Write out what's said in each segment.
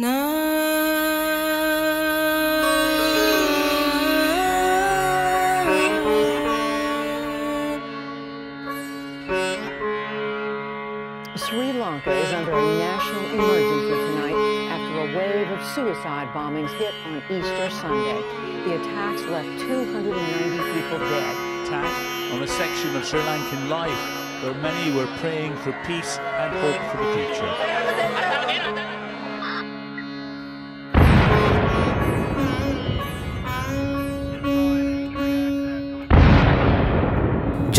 Sri Lanka is under a national emergency tonight after a wave of suicide bombings hit on Easter Sunday. The attacks left 290 people dead. Attack on a section of Sri Lankan life where many were praying for peace and hope for the future.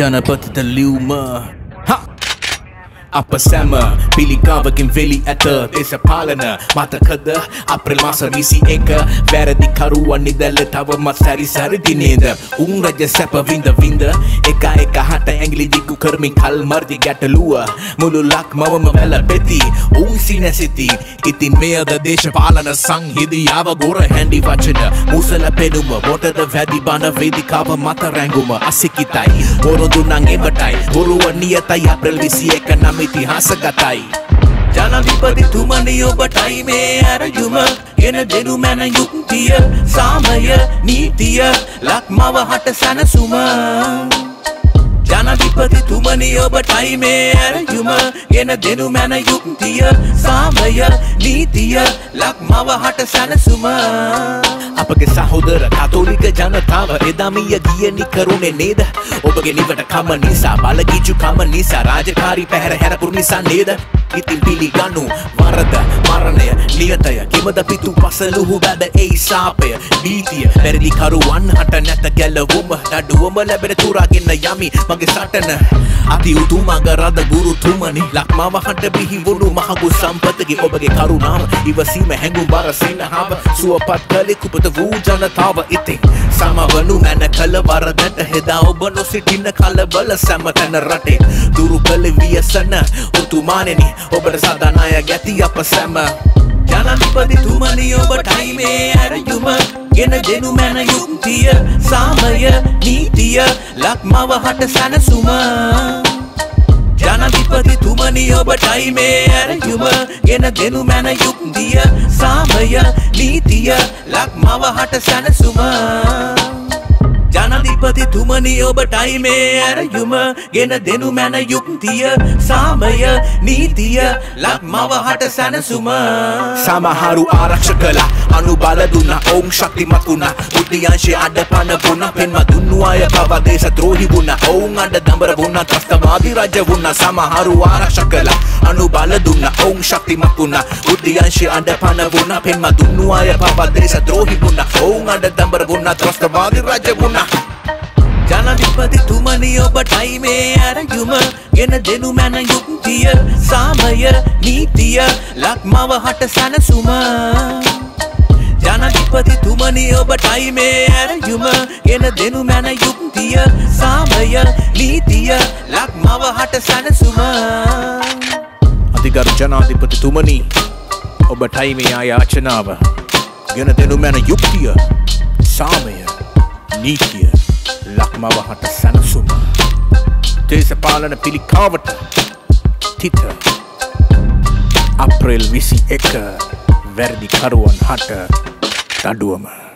trying to put the luma අප සැම පිළිකාවකින් වෙලි ඇත දේශපාලන මතකද අප්‍රල් මාස විසි එක වැරදිකරුවන් නිදැල්ල තවමත් සැරි සැරිදිනේද උන් රජ සැප විඳ විඳ එක එක හට ඇගිලි දිගු කරමින් කල් මර්දි ගැටලුව මුළු ලක් මවම වැල පෙති උන් සිනැසිති ඉතින් මෙයද දේශපාලන සංහිදියාව ගොර හැඩි වචන මුසල පෙනුම මොටද වැදි බණ වේදිකාව මත රැංගුම අසිකිතයි බොරොදු නංගෙමටයි බොරුව නියතයි අප්‍රල් විසි එක නම ඉතිහාසගතයි. ජනධිපතිතුමනි ඔබටයි මේ ඇරයුම ගෙන දෙනු මැන යුක්තිය සාමය නීතිය ලක්මව හට සැනසුම. ජනධිපතිතුමනි ඔබටයි මේ ඇරයුම ගෙන දෙනු මැන යුක්තිය සාමය නීතිය ලක්මව හට සැනසුම. අපගේ සහෝදර කතෝලික ජනතාව එදාමිය ගියනි කරුණේ නේද? ඔබගේ නිවට කම නිසා බලගීචු කම නිසා රාජකාරී පැහැර හැරපුරු නිසා නේද? ඉතින් පිළිගනු වරද මරණය නියතය කිමද පිතු පසලුහු බැද එයි සාපය? නීතිය පැරදිකරුවන් හට නැත ගැලවුම නඩුවම ලැබෙන තුරාගෙන යමි. මගේ සටන අති උතුමග රද ගුරුතුමනි. ලක්මාව හට බිහිවුණු මහගු සම්පතගේ ඔබගේ කරුණාව ඉවසීම හැඟුම් බර සිනහාව සුවපත් කලෙ කුපත වූ ජනතාව ඉතින් සමවනු මැන කළ වරදට හෙදා ඔබ නොසිටින්න කලබල සැමතැන රටේ දුරු කළ වියසන උතුමානෙනි ඔබට සදනාය ගැති අප සැම ජනපතිතුමනි ඔබටයි මේ ඇරයුම ගෙන දෙනු මැන යුක්තිය සාමය නීතිය ලක්මව හට සැනසුම ජනධිපතිතුමනි ඔබටයි මේ ඇරයුම ගෙන දෙනු මැන යුක්තිය සාමය නීතිය ලක්මව හට සැනසුම ජනධිපතිතුමනි ඔබටයි මේ ඇරයුම. ගෙන දෙනු මැන යුක්තිය සාමය නීතිය ලක්මව හට සැනසුම. සමහරු ආරක්ෂ කලා අනුබල දුන්න ඔවුන් ශක්තිමත් වුණ. බුද්ධියංශය අඩ පන වුණ පෙන්ම දුන්නු අය පවදේශ ද්‍රෝහි වුණ. ඔවුන් අඩ දඹර වුණ ත්‍රස්තවාදී රජ වුණ. සමහරු ආරක්ෂ කලා අනුබල දුන්න ඔවුන් ශක්තිමත් වුණ. බුද්ධියංශය අඩ පන වුණ පෙන්ම දුන්නු අය පවදේශ ද්‍රෝහි වුණ. ඔවුන් අඩ දඹර වුණ ත්‍රස්තවාදී රජ වුණ. ජනධිපතිතුමනි ඔබටයි මේ ඇරයුම ගෙන දෙනු මැන යුක්තිය සාමය නීතිය ලක්මව හට සැනසුම. ජනධිපතිතුමනි ඔබටයි මේ ඇරයුම ගෙන දෙනු මැන යුක්තිය සාමය නීතිය ලක්මව හට සැනසුම. අධිකරු ජනාධිපතිතුමනි ඔබටයි මේ ආයාචනාව ගෙන දෙනු මැන යුක්තිය සාමය නීතිය ලක්මව හට සැනසුම. දේශපාලන පිළිකාවට තිත. අප්‍රේල් විසි එක වැරදිකරුවන් හට දඩුවම.